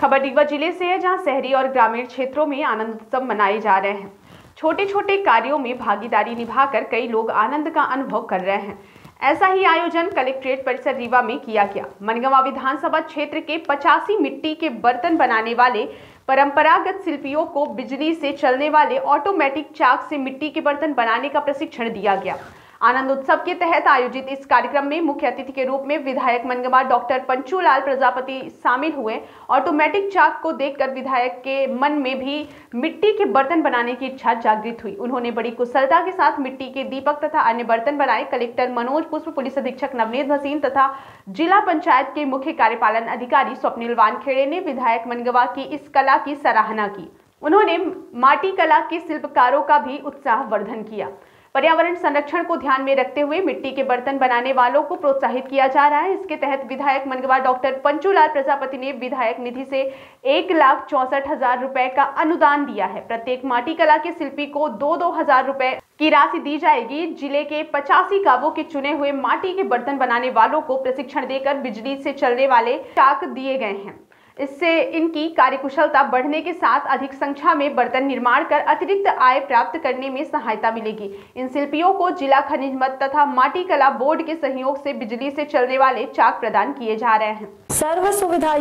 खबर रीवा ज़िले से है, जहाँ शहरी और ग्रामीण क्षेत्रों में आनंद उत्सव मनाए जा रहे हैं। छोटे छोटे कार्यों में भागीदारी निभाकर कई लोग आनंद का अनुभव कर रहे हैं। ऐसा ही आयोजन कलेक्ट्रेट परिसर रीवा में किया गया। मनगवा विधानसभा क्षेत्र के पचासी मिट्टी के बर्तन बनाने वाले परंपरागत शिल्पियों को बिजली से चलने वाले ऑटोमेटिक चाक से मिट्टी के बर्तन बनाने का प्रशिक्षण दिया गया। आनंद उत्सव के तहत आयोजित इस कार्यक्रम में मुख्य अतिथि के रूप में विधायक मनगवा डॉक्टर पंचूलाल प्रजापति शामिल हुए। ऑटोमेटिक चाक को देखकर विधायक के मन में भी मिट्टी के बर्तन बनाने की इच्छा जागृत हुई। उन्होंने बड़ी कुशलता के साथ मिट्टी के दीपक तथा अन्य बर्तन बनाए। कलेक्टर मनोज पुष्प, पुलिस अधीक्षक नवनीत भसीन तथा जिला पंचायत के मुख्य कार्यपालन अधिकारी स्वप्निल वानखेड़े ने विधायक मनगवा की इस कला की सराहना की। उन्होंने माटी कला के शिल्पकारों का भी उत्साह वर्धन किया। पर्यावरण संरक्षण को ध्यान में रखते हुए मिट्टी के बर्तन बनाने वालों को प्रोत्साहित किया जा रहा है। इसके तहत विधायक मनगवा डॉक्टर पंचूलाल प्रजापति ने विधायक निधि से एक लाख चौसठ हज़ार रुपए का अनुदान दिया है। प्रत्येक माटी कला के शिल्पी को दो दो हज़ार रुपए की राशि दी जाएगी। ज़िले के पचासी गाँवों के चुने हुए माटी के बर्तन बनाने वालों को प्रशिक्षण देकर बिजली से चलने वाले चाक दिए गए हैं। इससे इनकी कार्यकुशलता बढ़ने के साथ अधिक संख्या में बर्तन निर्माण कर अतिरिक्त आय प्राप्त करने में सहायता मिलेगी। इन शिल्पियों को जिला खनिज मत तथा माटी कला बोर्ड के सहयोग से बिजली से चलने वाले चाक प्रदान किए जा रहे हैं। सर्व सुविधा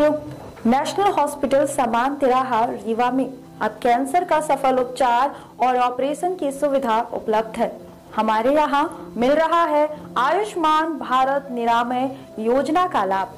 नेशनल हॉस्पिटल समान तिराहा रीवा में। अब कैंसर का सफल उपचार और ऑपरेशन की सुविधा उपलब्ध है। हमारे यहाँ मिल रहा है आयुष्मान भारत निरामय योजना का लाभ।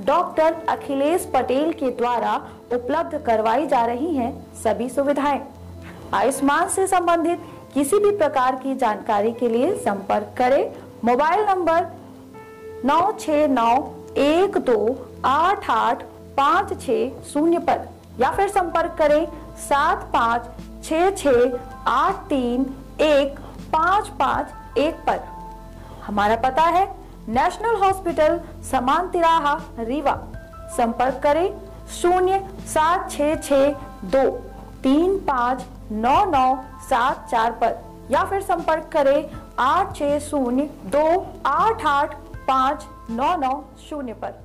डॉक्टर अखिलेश पटेल के द्वारा उपलब्ध करवाई जा रही हैं सभी सुविधाएँ। आयुष्मान से संबंधित किसी भी प्रकार की जानकारी के लिए संपर्क करें। मोबाइल नंबर नौ छ नौ एक दो आठ आठ पाँच छ शून्य पर या फिर संपर्क करें सात पाँच छ छ आठ तीन एक पाँच पाँच एक पर। हमारा पता है नेशनल हॉस्पिटल समान तिराहा रीवा। संपर्क करें शून्य सात छ छ दो, तीन पाँच नौ नौ सात चार पर, या फिर संपर्क करें आठ छ शून्य दो आठ आठ पाँच नौ नौ शून्य पर।